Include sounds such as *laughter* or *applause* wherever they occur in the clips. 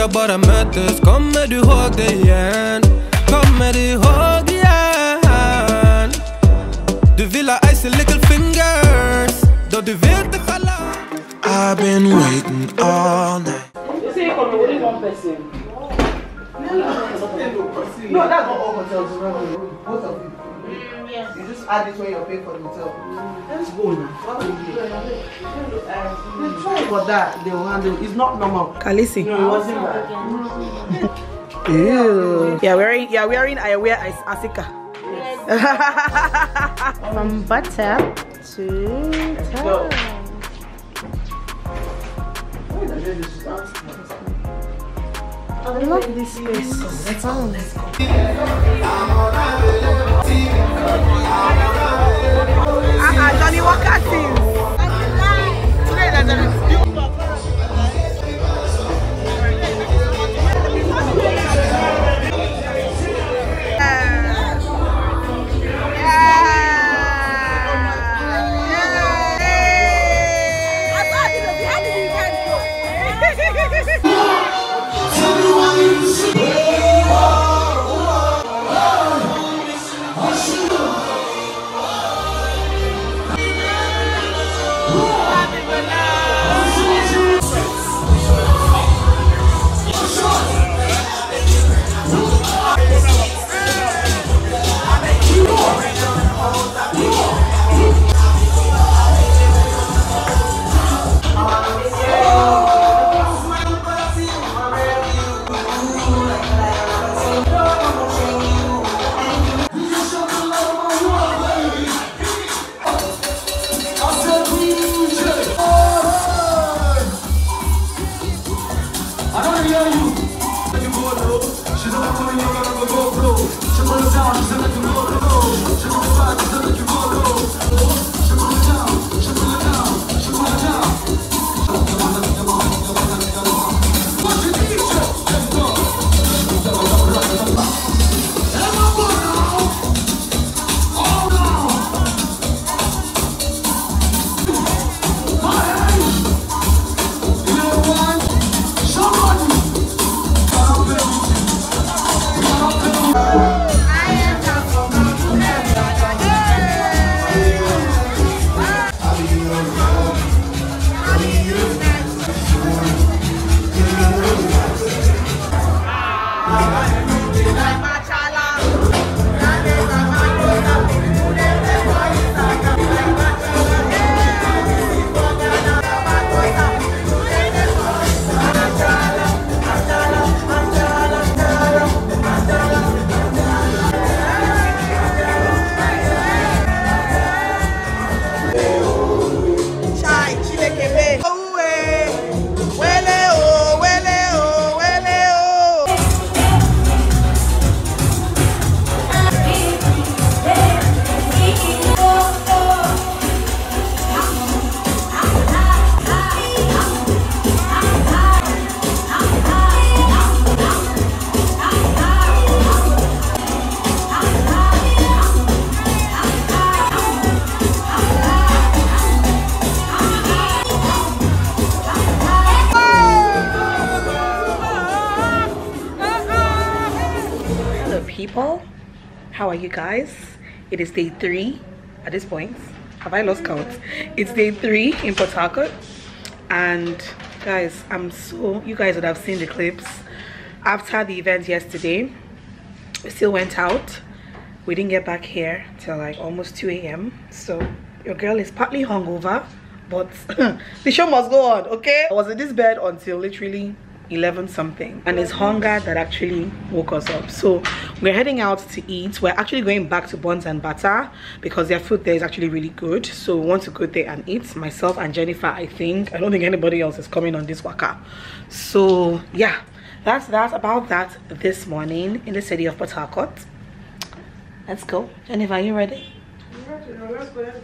ska bara mötas Kommer du ihåg det igen? Kommer du ihåg igen? Du vill ha ice little fingers Då du vet det själv I've been waiting all night You say you come with one person. No, that's not all hotels. Remember, both of you. Yes. You just add it when you're paying for the hotel. Let's go now. What are you doing? They try for that. They will handle. It's not normal. Kalisi. No, it wasn't that. *laughs* Ew. Yeah, wearing yeah wearing I wear as Asika. *laughs* From butter to Go. I love this space. It's fun. Ah, ah, Johnny Walker sings. Today there's a How are you guys? It is day three at this point. Have I lost count? It's day three in Port Harcourt. And guys, I'm so, you guys would have seen the clips. After the event yesterday, we still went out. We didn't get back here till like almost 2 a.m. So your girl is partly hungover, but *coughs* the show must go on, okay? I was in this bed until literally 11 something and it's hunger that actually woke us up so we're heading out to eat. We're actually going back to buns and butter because their food there is actually really good. So we want to go there and eat. Myself and jennifer i think. I don't think anybody else is coming on this waka. So yeah that's that about that this morning in the city of port harcourt. Let's go. Jennifer are you ready?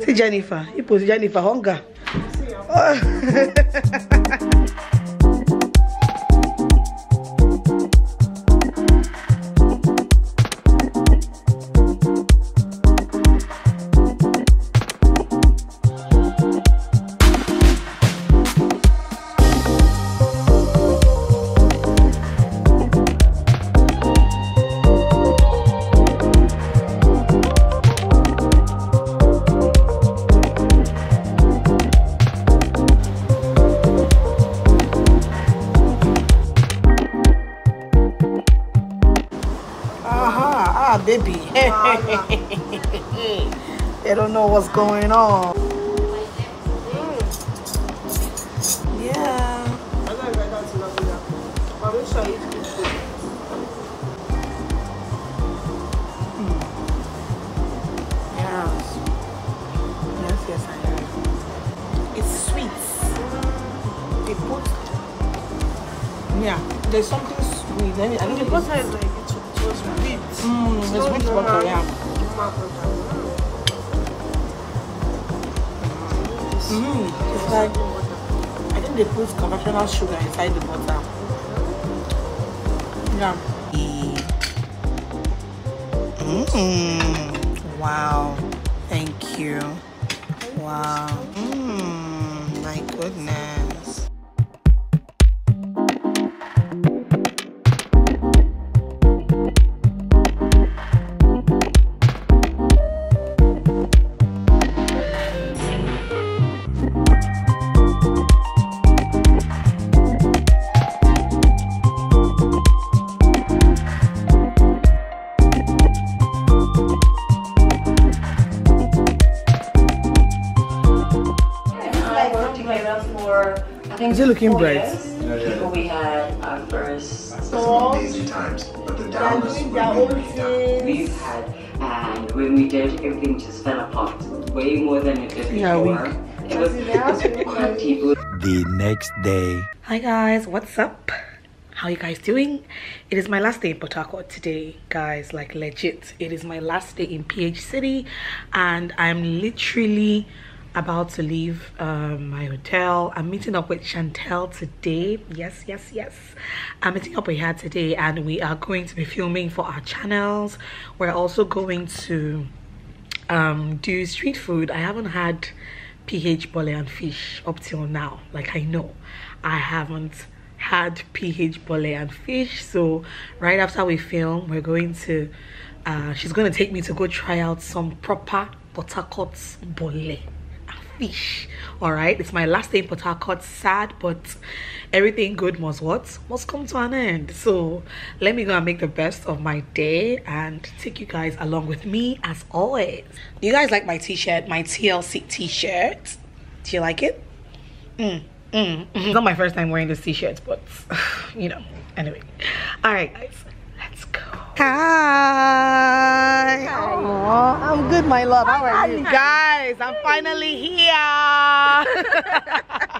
See jennifer. You put jennifer hunger *laughs* you eat good food. Yes. Yes, yes, I am. It's sweet. They put. Yeah, there's something sweet. Let me, I think The it's, butter is like, it was- it was sweet. mm, it's sweet butter, yeah. Mm, it's like, I think they put conventional sugar inside the butter. Yeah. Mm, wow. Thank you. Wow. Mm, my goodness. I think, Is it looking four bright? years we had our first That's amazing times. But the They're were really done. we've had, and when we did, everything just fell apart way more than it did Yeah, we- before. It was, it was quite the next day. Hi guys, what's up? How you guys doing? It is my last day in Port Harcourt today, guys. Like legit, it is my last day in PH City, and I'm literally about to leave um, my hotel. I'm meeting up with Chantel today. Yes, yes, yes. I'm meeting up with her today, and we are going to be filming for our channels. We're also going to um do street food i haven't had ph bole and fish up till now like i know i haven't had ph bole and fish so right after we film we're going to uh she's going to take me to go try out some proper Harcourt bole fish. All right it's my last day in Port Harcourt. Sad but everything good must what? Must come to an end. So let me go and make the best of my day and take you guys along with me as always. Do you guys like my t-shirt my tlc t-shirt? Do you like it? Mm, mm, mm. not my first time wearing this t-shirt but *sighs* you know anyway. All right guys hi. Aw, i'm good my love. How are you? Guys i'm finally here.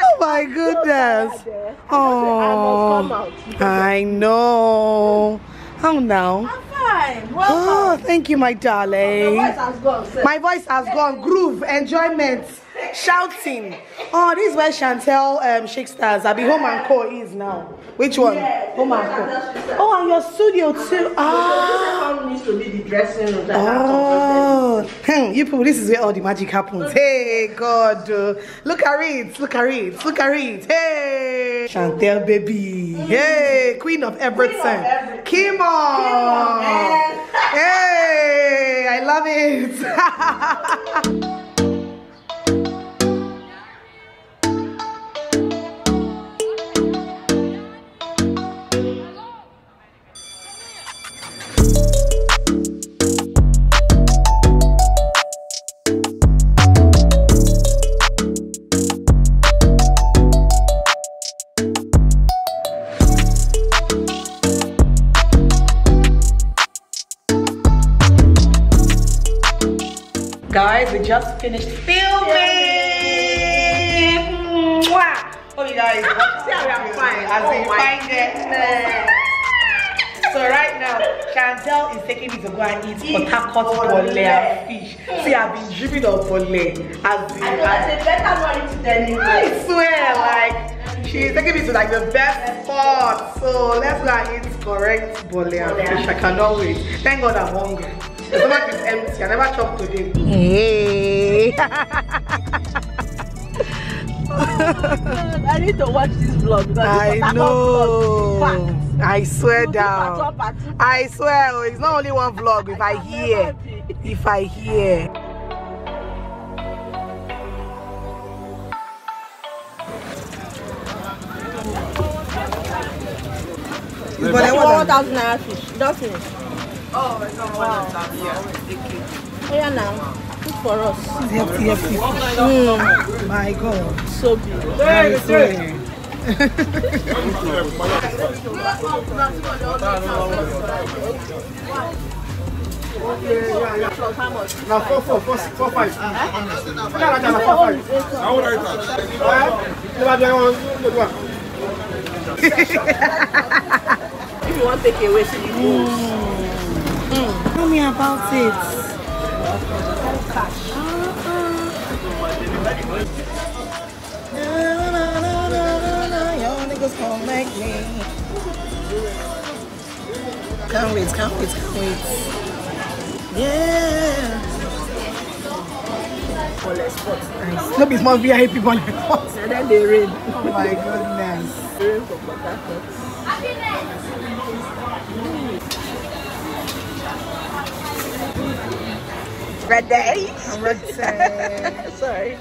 Oh my goodness. Oh i know. How now? I'm Fine. oh thank you my darling. My Voice has gone, my voice has gone. Groove enjoyment shouting. Oh this is where chantel um shake stars abi home and co is now which one home and co oh and your studio too ah This one needs to be the dressing room. Oh, hmm, you people, this is where all the magic happens. Hey, God, look at it, look at it, look at it. Hey, Chantel, baby. Hey, Queen of everything. everything. Kim on. man. Hey, I love it. *laughs* Guys, we just finished filming. Mwah. Hope you guys. Ah, we are fine. As Oh my fine there. So right now, Chantel is taking me to go and eat bole. bole and fish. See, I've been dreaming of bole. As in, I know that's a better one to you. I swear, like she's taking me to like the best spot. So let's go and eat correct bole and fish. I cannot wait. Thank God I'm hungry. The stomach is empty. I never chopped today. Hey. *laughs* I need to watch this vlog I know. Fact. I swear You do part down. part two. I swear, oh, it's not only one vlog. If I hear, if I hear. But I want 1,000 naira fish. Don't finish. Oh, wow. Oh, yeah, now. Good for us. Hefty, hefty. Mm. My God. So beautiful. Very good. Now four four four four five. How would I touch? If you want take away, so you go. Tell me about it. Can't wait, can't wait, can't wait. Yeah. Nice. No be small VIP us. And then they rain. Oh my goodness. Rain for Port Harcourt. I'm ready to Sorry.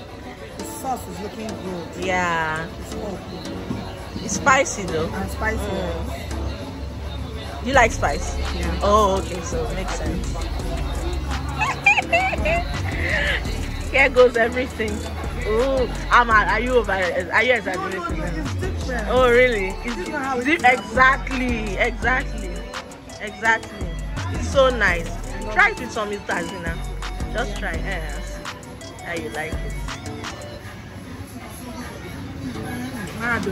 the sauce is looking good. Yeah. It's good. It's spicy though. And spicy. Mm. You like spice? Yeah. Oh, okay, so it makes sense. *laughs* Here goes everything. Oh, I'm are you over? Are you exaggerating? It's different. Oh, really? It's, This is not how it exactly, exactly, exactly. It's so nice. Try it with some Itazina. Just try. Yes. How you like it? Mado.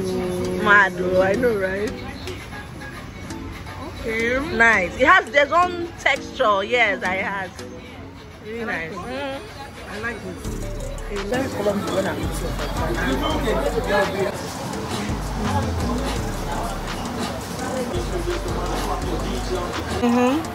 Mado, I know, right? Okay. Nice. It has there's own texture. Yes, I has. Really nice. Mm. I like it. Very colorful when I'm. Mm-hmm.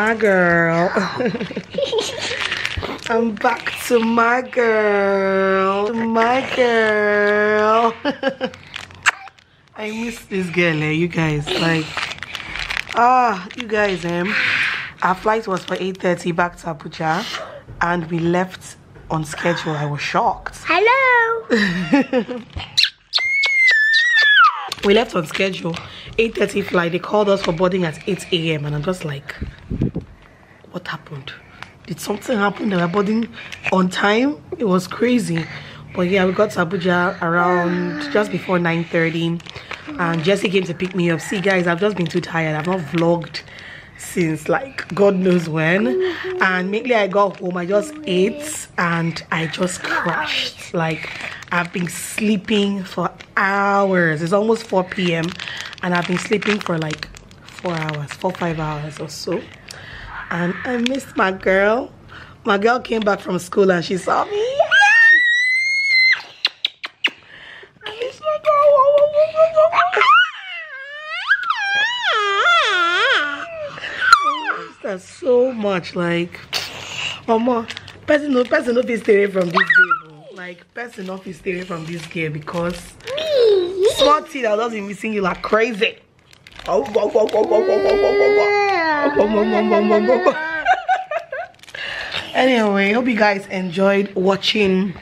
My girl. *laughs* I'm back to my girl. My girl. *laughs* I miss this girl, eh, you guys. Like, ah, you guys, um, our flight was for 8.30 back to Abuja and we left on schedule. I was shocked. Hello. *laughs* We left on schedule. 8.30 flight. They called us for boarding at 8 a.m. And I'm just like, what happened? Did something happen that we're boarding on time? It was crazy. But yeah, we got to Abuja around just before 9.30. And Jesse came to pick me up. See, guys, I've just been too tired. I've not vlogged since like God knows when. And immediately I got home, I just ate and I just crashed. Like I've been sleeping for hours. It's almost 4 p.m. and I've been sleeping for like four hours, four, five hours or so. And I missed my girl. My girl came back from school and she saw me. much. Like, Mama, person no person no be stay from this girl. Oh. Like, person no be stay from this girl because small tea that doesn't be missing you like crazy. Anyway, hope you guys enjoyed watching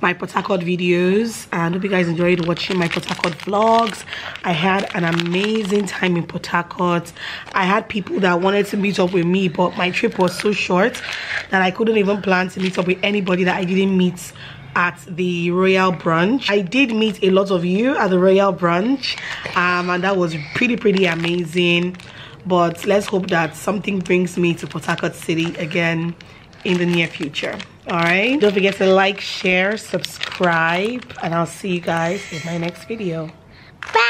my Port videos and hope you guys enjoyed watching my Port vlogs. I had an amazing time in Port I had people that wanted to meet up with me, but my trip was so short that I couldn't even plan to meet up with anybody that I didn't meet at the Royal Brunch. I did meet a lot of you at the Royal Brunch um, and that was pretty, pretty amazing. But let's hope that something brings me to Port City again in the near future. All right. Don't forget to like, share, subscribe, and I'll see you guys in my next video. Bye.